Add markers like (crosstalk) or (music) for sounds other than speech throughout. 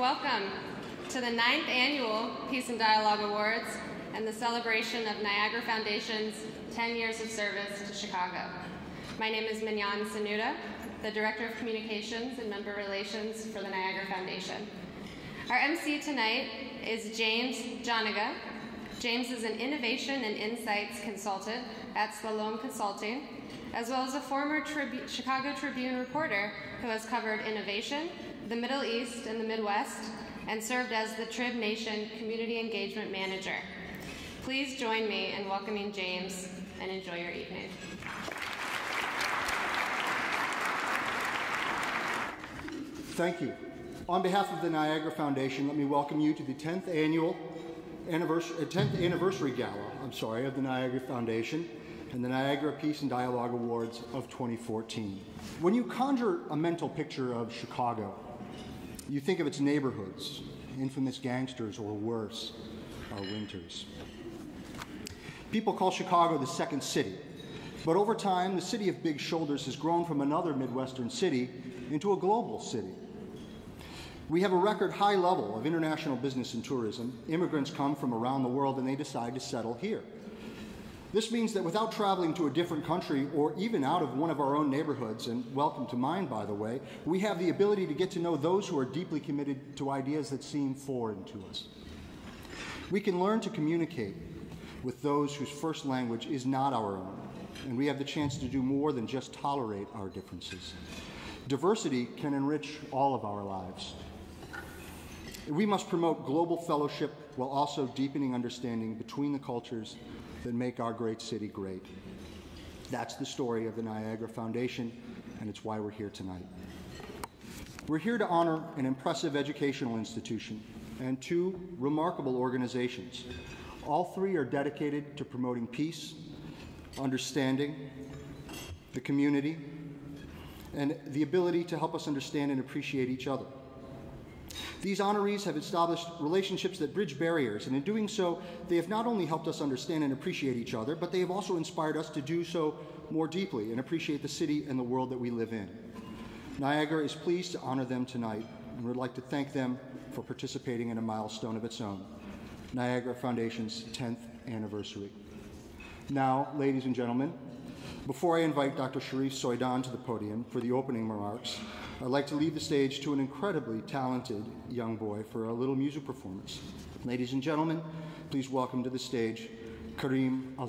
to the ninth annual Peace and Dialogue Awards and the celebration of Niagara Foundation's 10 years of service to Chicago. My name is Mignon Sanuda, the Director of Communications and Member Relations for the Niagara Foundation. Our MC tonight is James Janega. James is an innovation and insights consultant at Slalom Consulting, as well as a former Tribu- Chicago Tribune reporter who has covered innovation, the Middle East, and the Midwest, and served as the Trib Nation Community Engagement Manager. Please join me in welcoming James and enjoy your evening. Thank you. On behalf of the Niagara Foundation, let me welcome you to the 10th annual anniversary, 10th uh, anniversary gala, I'm sorry, of the Niagara Foundation and the Niagara Peace and Dialogue Awards of 2014. When you conjure a mental picture of Chicago, you think of its neighborhoods, infamous gangsters, or worse, winters. People call Chicago the second city, but over time, the city of big shoulders has grown from another Midwestern city into a global city. We have a record high level of international business and tourism. Immigrants come from around the world and they decide to settle here. This means that without traveling to a different country or even out of one of our own neighborhoods, and welcome to mine, by the way, we have the ability to get to know those who are deeply committed to ideas that seem foreign to us. We can learn to communicate with those whose first language is not our own, and we have the chance to do more than just tolerate our differences. Diversity can enrich all of our lives. We must promote global fellowship while also deepening understanding between the cultures that make our great city great. That's the story of the Niagara Foundation, and it's why we're here tonight. We're here to honor an impressive educational institution and two remarkable organizations. All three are dedicated to promoting peace, understanding, the community, and the ability to help us understand and appreciate each other. These honorees have established relationships that bridge barriers, and in doing so, they have not only helped us understand and appreciate each other, but they have also inspired us to do so more deeply and appreciate the city and the world that we live in. Niagara is pleased to honor them tonight, and would like to thank them for participating in a milestone of its own Niagara Foundation's 10th anniversary. Now, ladies and gentlemen, before I invite Dr. Sharif Soydan to the podium for the opening remarks, I'd like to leave the stage to an incredibly talented young boy for a little music performance. Ladies and gentlemen, please welcome to the stage Kareem Al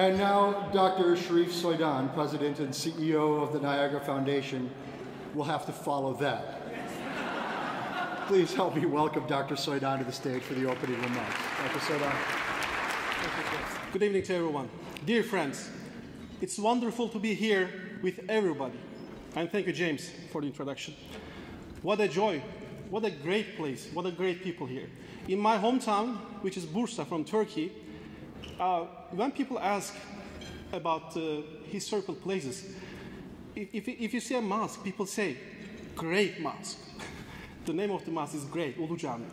And now, Dr. Sharif Soydan, President and CEO of the Niagara Foundation, will have to follow that. Please help me welcome Dr. Soydan to the stage for the opening remarks. Dr. Soydan. Good evening to everyone. Dear friends, it's wonderful to be here with everybody. And thank you, James, for the introduction. What a joy. What a great place. What a great people here. In my hometown, which is Bursa from Turkey, uh, when people ask about uh, historical places, if, if, if, you see a mosque, people say, great mosque. (laughs) the name of the mosque is great, Ulu Cami.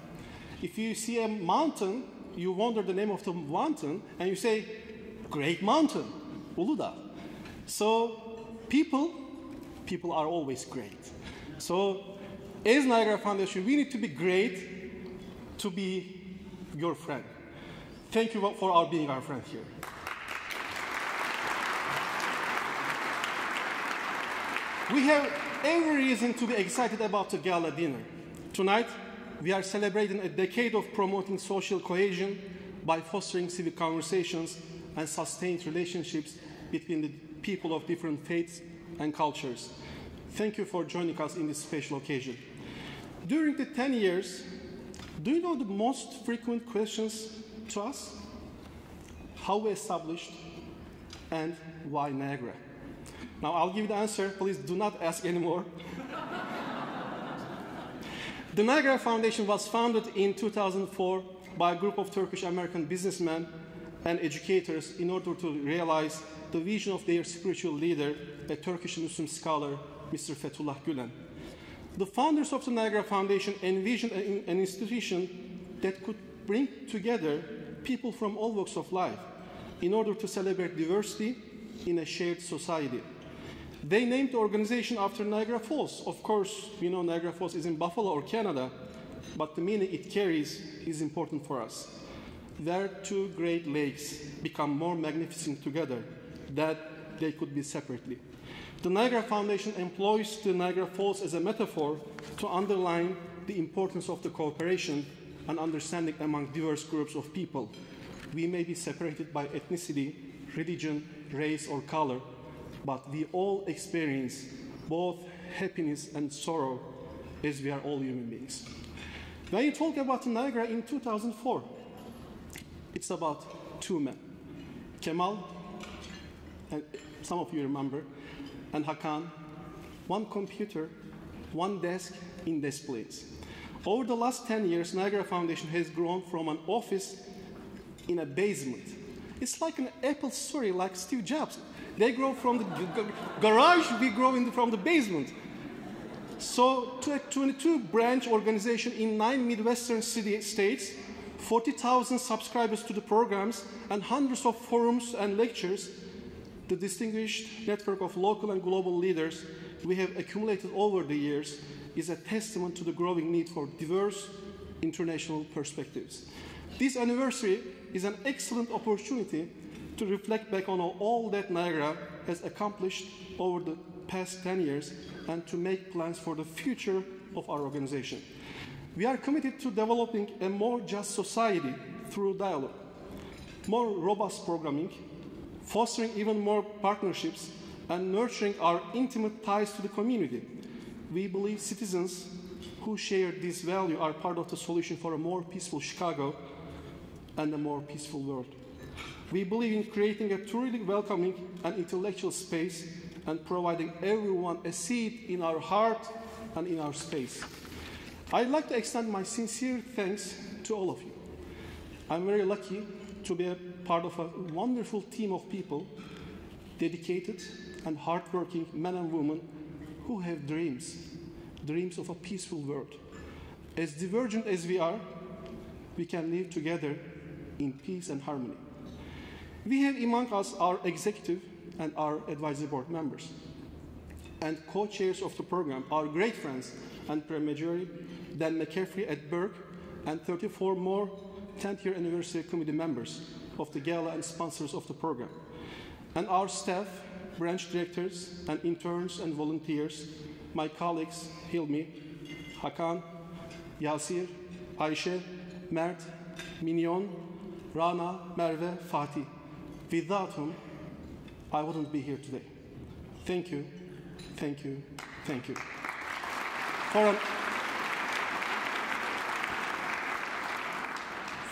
If you see a mountain, you wonder the name of the mountain, and you say, great mountain, Uludağ. So people, people are always great. So as Niagara Foundation, we need to be great to be your friend. Thank you for our being our friend here. We have every reason to be excited about the gala dinner. Tonight, we are celebrating a decade of promoting social cohesion by fostering civic conversations and sustained relationships between the people of different faiths and cultures. Thank you for joining us in this special occasion. During the 10 years, do you know the most frequent questions to us? How we established and why Niagara? Now I'll give you the answer. Please do not ask anymore. (laughs) the Niagara Foundation was founded in 2004 by a group of Turkish American businessmen and educators in order to realize the vision of their spiritual leader, a Turkish Muslim scholar, Mr. Fethullah Gulen. The founders of the Niagara Foundation envisioned an institution that could bring together people from all walks of life in order to celebrate diversity in a shared society. They named the organization after Niagara Falls. Of course, we know Niagara Falls is in Buffalo or Canada, but the meaning it carries is important for us. There, two great lakes become more magnificent together than they could be separately. The Niagara Foundation employs the Niagara Falls as a metaphor to underline the importance of the cooperation and understanding among diverse groups of people. We may be separated by ethnicity, religion, race, or color, but we all experience both happiness and sorrow as we are all human beings. When you talk about Niagara in 2004, it's about two men, Kemal, and some of you remember, and Hakan, one computer, one desk in displays. Over the last 10 years, Niagara Foundation has grown from an office in a basement. It's like an Apple story, like Steve Jobs. They grow from the garage, we grow the, from the basement. So, to a 22 branch organization in nine Midwestern city states, 40,000 subscribers to the programs, and hundreds of forums and lectures, the distinguished network of local and global leaders we have accumulated over the years is a testament to the growing need for diverse international perspectives. This anniversary is an excellent opportunity to reflect back on all that Niagara has accomplished over the past 10 years and to make plans for the future of our organization. We are committed to developing a more just society through dialogue, more robust programming, fostering even more partnerships, and nurturing our intimate ties to the community. We believe citizens who share this value are part of the solution for a more peaceful Chicago and a more peaceful world. We believe in creating a truly welcoming and intellectual space and providing everyone a seat in our heart and in our space. I'd like to extend my sincere thanks to all of you. I'm very lucky to be a part of a wonderful team of people, dedicated and hardworking men and women who have dreams, dreams of a peaceful world. As divergent as we are, we can live together in peace and harmony. We have among us our executive and our advisory board members and co-chairs of the program, our great friends and Premier Dan McCaffrey at Burke, and 34 more 10th year anniversary committee members of the gala and sponsors of the program. And our staff, branch directors and interns and volunteers, my colleagues Hilmi, Hakan, Yasir, Ayşe, Mert, Minyon, Rana, Merve, Fatih. without whom I wouldn't be here today. Thank you, thank you, thank you. For an,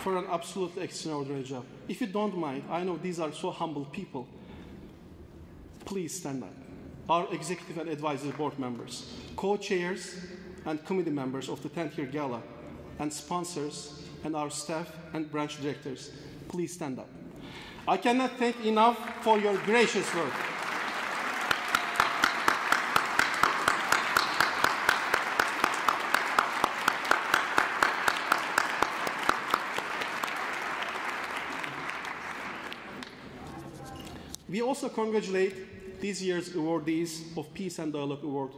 for an absolutely extraordinary job. If you don't mind, I know these are so humble people. Please stand up. Our executive and advisory board members, co chairs, and committee members of the 10th year gala, and sponsors, and our staff and branch directors, please stand up. I cannot thank enough for your gracious work. We also congratulate this year's awardees of Peace and Dialogue Award.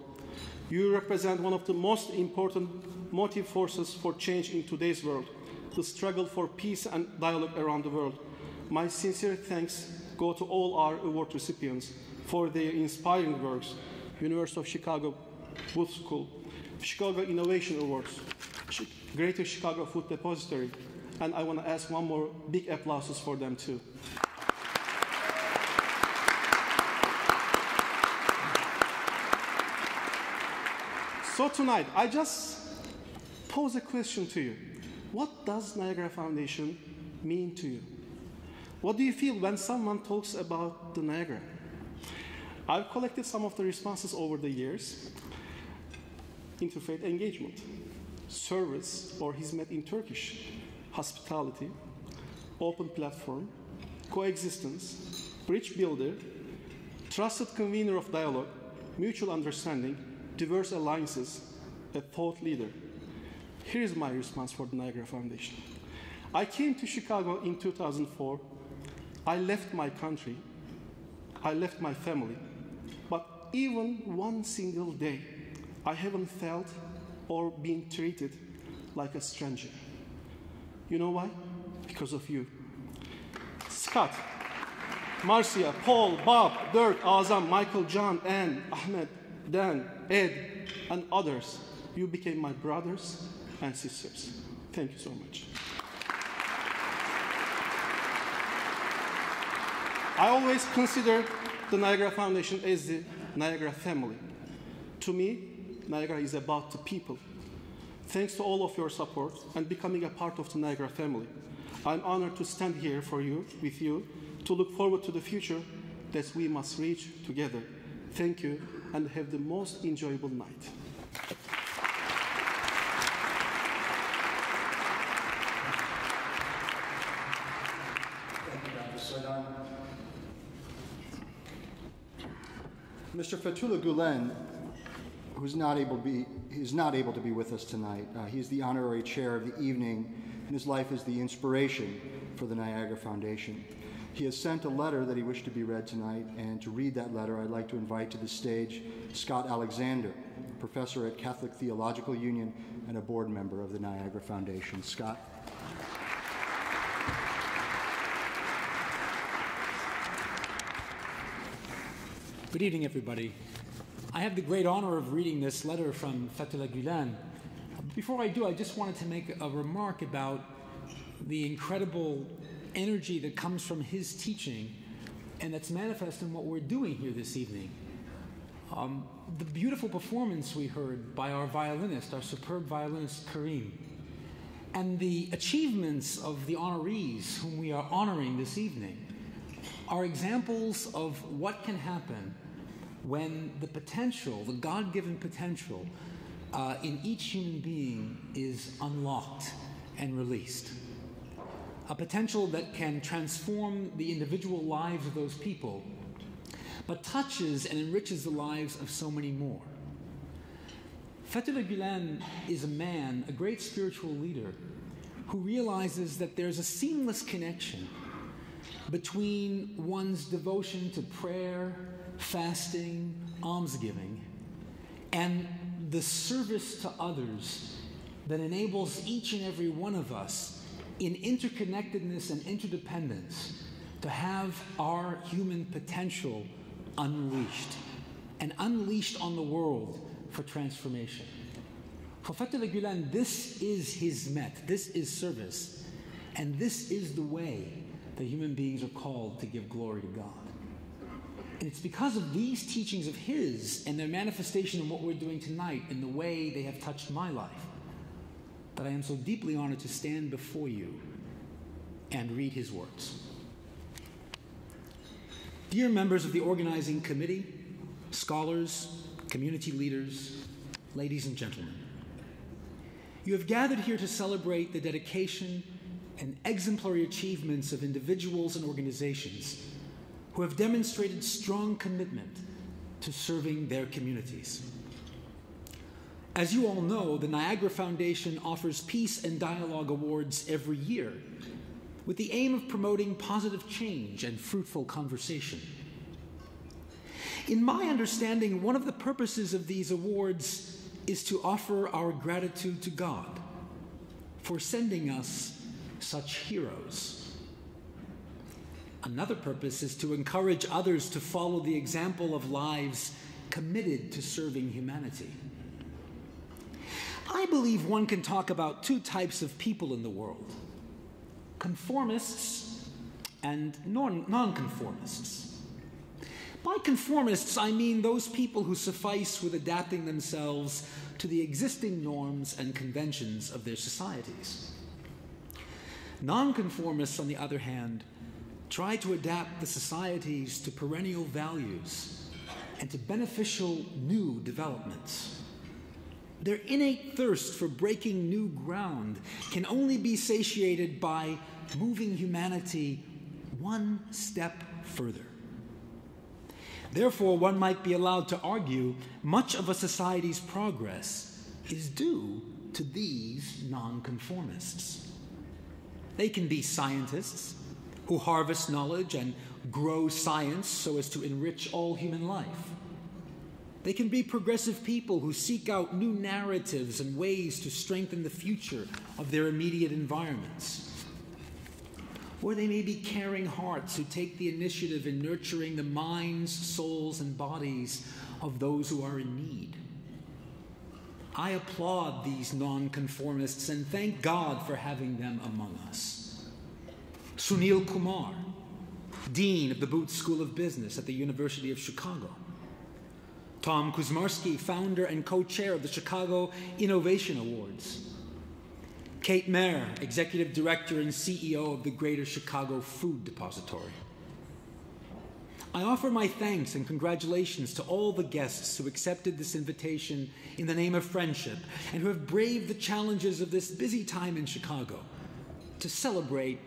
You represent one of the most important motive forces for change in today's world, the struggle for peace and dialogue around the world. My sincere thanks go to all our award recipients for their inspiring works. University of Chicago Booth School, Chicago Innovation Awards, Greater Chicago Food Depository, and I want to ask one more big applause for them too. So tonight, I just pose a question to you. What does Niagara Foundation mean to you? What do you feel when someone talks about the Niagara? I've collected some of the responses over the years. Interfaith engagement, service or hizmet in Turkish, hospitality, open platform, coexistence, bridge builder, trusted convener of dialogue, mutual understanding, diverse alliances, a thought leader. Here is my response for the Niagara Foundation. I came to Chicago in 2004. I left my country. I left my family. But even one single day, I haven't felt or been treated like a stranger. You know why? Because of you. Scott, Marcia, Paul, Bob, Dirk, Azam, Michael, John, Anne, Ahmed, Dan, Ed, and others, you became my brothers and sisters. Thank you so much. I always consider the Niagara Foundation as the Niagara family. To me, Niagara is about the people. Thanks to all of your support and becoming a part of the Niagara family. I'm honored to stand here for you, with you, to look forward to the future that we must reach together. Thank you and have the most enjoyable night. Mr. Fethullah Gulen, who's not able to be, he's not able to be with us tonight. Uh, he's the honorary chair of the evening, and his life is the inspiration for the Niagara Foundation. He has sent a letter that he wished to be read tonight, and to read that letter, I'd like to invite to the stage Scott Alexander, professor at Catholic Theological Union and a board member of the Niagara Foundation. Scott. Good evening, everybody. I have the great honor of reading this letter from Fethullah Gulen. Before I do, I just wanted to make a remark about the incredible energy that comes from his teaching and that's manifest in what we're doing here this evening. Um, the beautiful performance we heard by our violinist, our superb violinist Kareem, and the achievements of the honorees whom we are honoring this evening are examples of what can happen when the potential, the God given potential, uh, in each human being is unlocked and released a potential that can transform the individual lives of those people, but touches and enriches the lives of so many more. Fethullah Gulen is a man, a great spiritual leader, who realizes that there's a seamless connection between one's devotion to prayer, fasting, almsgiving, and the service to others that enables each and every one of us in interconnectedness and interdependence to have our human potential unleashed and unleashed on the world for transformation. For Fethullah Gulen, this is hizmet, this is service, and this is the way that human beings are called to give glory to God. And it's because of these teachings of His and their manifestation in what we're doing tonight in the way they have touched my life that I am so deeply honored to stand before you and read His words. Dear members of the organizing committee, scholars, community leaders, ladies and gentlemen, you have gathered here to celebrate the dedication and exemplary achievements of individuals and organizations who have demonstrated strong commitment to serving their communities. As you all know, the Niagara Foundation offers Peace and Dialogue Awards every year with the aim of promoting positive change and fruitful conversation. In my understanding, one of the purposes of these awards is to offer our gratitude to God for sending us such heroes. Another purpose is to encourage others to follow the example of lives committed to serving humanity. I believe one can talk about two types of people in the world conformists and non conformists. By conformists, I mean those people who suffice with adapting themselves to the existing norms and conventions of their societies. Nonconformists, on the other hand, try to adapt the societies to perennial values and to beneficial new developments. Their innate thirst for breaking new ground can only be satiated by moving humanity one step further. Therefore, one might be allowed to argue much of a society's progress is due to these nonconformists. They can be scientists who harvest knowledge and grow science so as to enrich all human life. They can be progressive people who seek out new narratives and ways to strengthen the future of their immediate environments. Or they may be caring hearts who take the initiative in nurturing the minds, souls, and bodies of those who are in need. I applaud these nonconformists and thank God for having them among us. Sunil Kumar, Dean of the Booth School of Business at the University of Chicago. Tom Kuczmarski, founder and co chair of the Chicago Innovation Awards. Kate Maehr, Executive Director and CEO of the Greater Chicago Food Depository. I offer my thanks and congratulations to all the guests who accepted this invitation in the name of friendship and who have braved the challenges of this busy time in Chicago to celebrate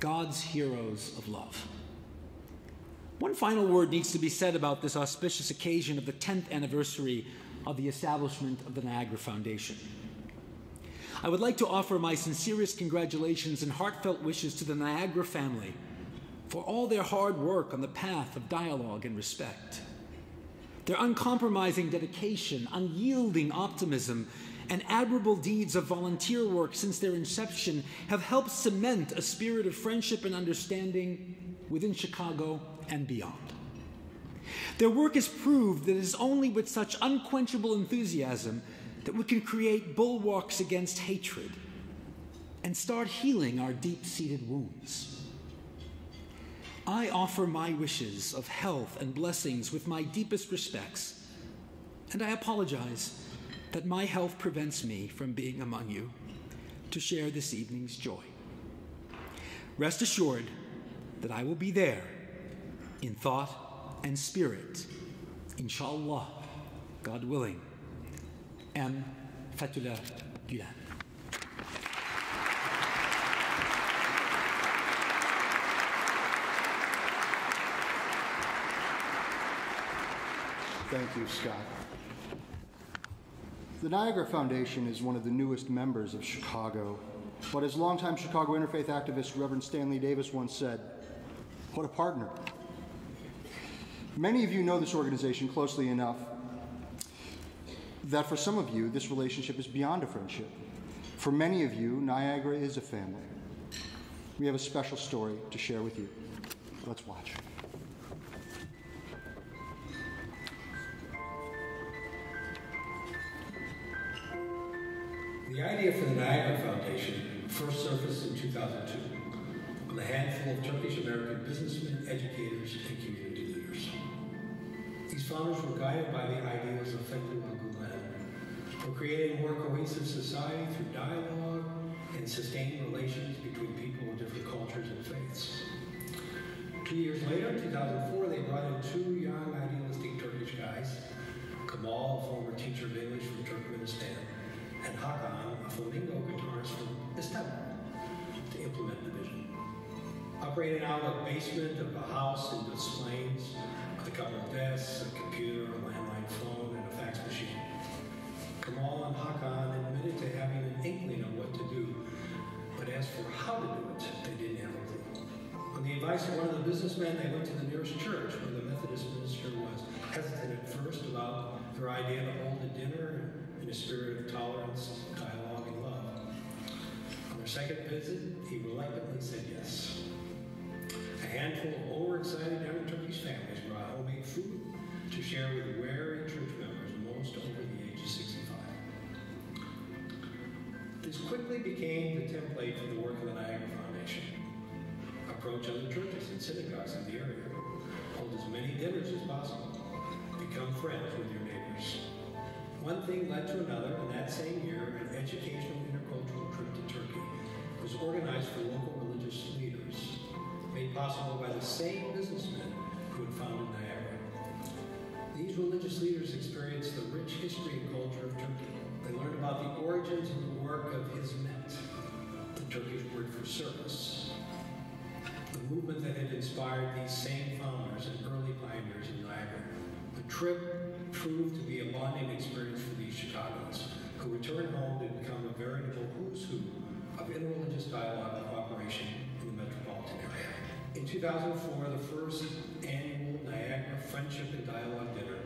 God's heroes of love. One final word needs to be said about this auspicious occasion of the 10th anniversary of the establishment of the Niagara Foundation. I would like to offer my sincerest congratulations and heartfelt wishes to the Niagara family for all their hard work on the path of dialogue and respect. Their uncompromising dedication, unyielding optimism, and admirable deeds of volunteer work since their inception have helped cement a spirit of friendship and understanding within Chicago and beyond. Their work has proved that it is only with such unquenchable enthusiasm that we can create bulwarks against hatred and start healing our deep seated wounds. I offer my wishes of health and blessings with my deepest respects, and I apologize that my health prevents me from being among you to share this evening's joy. Rest assured that I will be there in thought and spirit, inshallah, God willing. M. Fethullah Gulen. Thank you, Scott. The Niagara Foundation is one of the newest members of Chicago, but as longtime Chicago interfaith activist Reverend Stanley Davis once said, what a partner. Many of you know this organization closely enough that for some of you, this relationship is beyond a friendship. For many of you, Niagara is a family. We have a special story to share with you. Let's watch. The idea for the Niagara Foundation first surfaced in 2002 from a handful of Turkish American businessmen, educators, and community leaders. Founders were guided by the ideals of Fethullah Gulen for creating a more cohesive society through dialogue and sustained relations between people of different cultures and faiths. Two years later, 2004, they brought in two young idealistic Turkish guys, Kamal, a former teacher of English from Turkmenistan, and Hakan, a flamenco guitarist from Istanbul, to implement the vision. Operating out of the basement of a house in Des Plaines, a couple of desks, a computer, a landline phone, and a fax machine. Kamal and Hakan admitted to having an inkling of what to do, but as for how to do it, they didn't have a clue. On the advice of one of the businessmen, they went to the nearest church where the Methodist minister was hesitant at first about their idea to hold a dinner in a spirit of tolerance, dialogue, and love. On their second visit, he reluctantly said yes. A handful of overexcited young Turkish families brought homemade food to share with wary church members, most over the age of 65. This quickly became the template for the work of the Niagara Foundation. Approach other churches and synagogues in the area. Hold as many dinners as possible. Become friends with your neighbors. One thing led to another, and that same year, an educational intercultural trip to Turkey was organized for local religious leaders, made possible by the same businessmen who had founded Niagara. These religious leaders experienced the rich history and culture of Turkey. They learned about the origins and the work of Hizmet, the Turkish word for service, the movement that had inspired these same founders and early pioneers in Niagara. The trip proved to be a bonding experience for these Chicagoans, who returned home to become a veritable who's who of interreligious dialogue and cooperation metropolitan area. In 2004, the first annual Niagara Friendship and Dialogue Dinner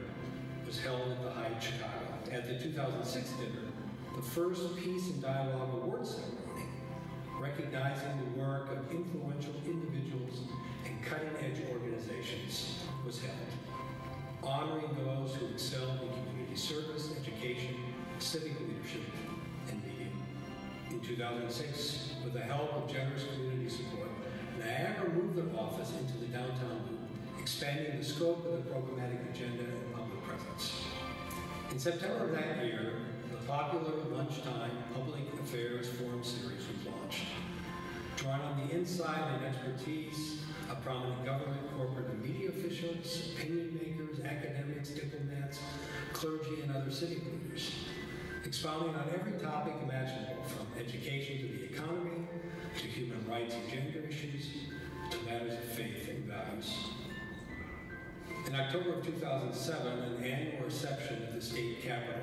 was held at the Hyatt Chicago. At the 2006 dinner, the first Peace and Dialogue Award ceremony, recognizing the work of influential individuals and cutting-edge organizations, was held, honoring those who excelled in community service, education, civic leadership. In 2006, with the help of generous community support, Niagara moved their office into the downtown loop, expanding the scope of the programmatic agenda and public presence. In September of that year, the popular lunchtime public affairs forum series was launched. Drawing on the insight and expertise of prominent government, corporate, and media officials, opinion makers, academics, diplomats, clergy, and other civic leaders, expounding on every topic imaginable, from education to the economy, to human rights and gender issues, to matters of faith and values. In October of 2007, an annual reception at the state capitol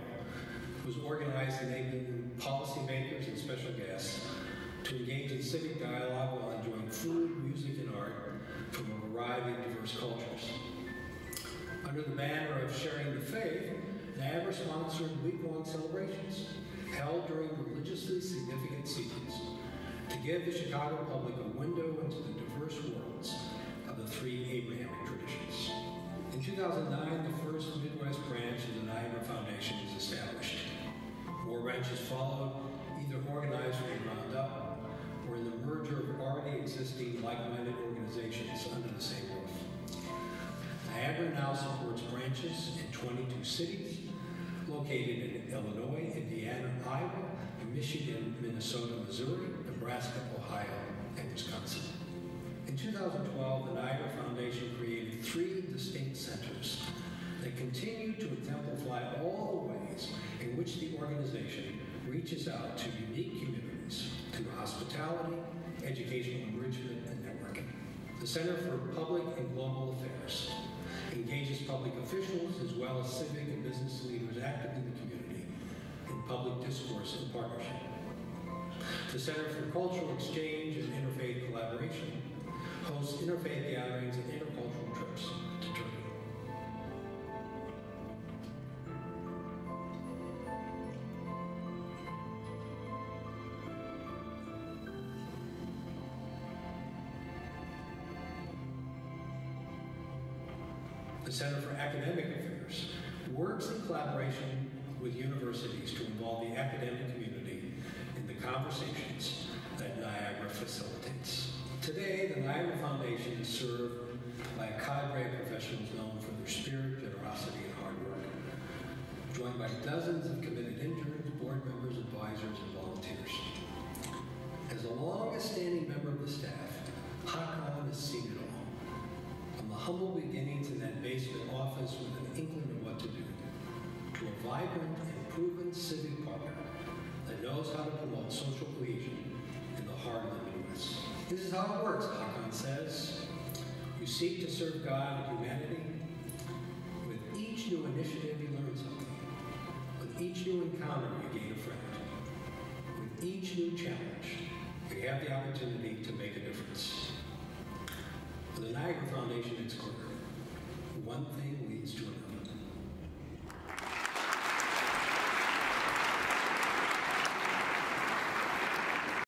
was organized enabling policymakers and special guests to engage in civic dialogue while enjoying food, music, and art from a variety of diverse cultures. Under the banner of sharing the faith, Niagara sponsored week-long celebrations held during religiously significant seasons to give the Chicago public a window into the diverse worlds of the three Abrahamic traditions. In 2009, the first Midwest branch of the Niagara Foundation was established. More branches followed, either organized from the ground up or in the merger of already existing like-minded organizations under the same roof. Niagara now supports branches in 22 cities, located in Illinois, Indiana, Iowa, Michigan, Minnesota, Missouri, Nebraska, Ohio, and Wisconsin. In 2012, the Niagara Foundation created three distinct centers that continue to exemplify all the ways in which the organization reaches out to unique communities through hospitality, educational enrichment, and networking. The Center for Public and Global Affairs engages public officials as well as civic and business leaders active in the community in public discourse and partnership. The Center for Cultural Exchange and Interfaith Collaboration hosts interfaith gatherings and intercultural trips to The Center for Academic Affairs works in collaboration with universities to involve the academic community in the conversations that Niagara facilitates. Today, the Niagara Foundation is served by a cadre of professionals known for their spirit, generosity, and hard work, joined by dozens of committed interns, board members, advisors, and volunteers. As the longest standing member of the staff, Hakan has seen it all. From the humble beginnings in that basement office with an inkling of what to do, to a vibrant and proven civic partner that knows how to promote social cohesion in the heart of the Midwest. This is how it works, Hakan says. You seek to serve God and humanity. With each new initiative, you learn something. With each new encounter, you gain a friend. With each new challenge, you have the opportunity to make a difference. For the Niagara Foundation, clear. One thing leads to another.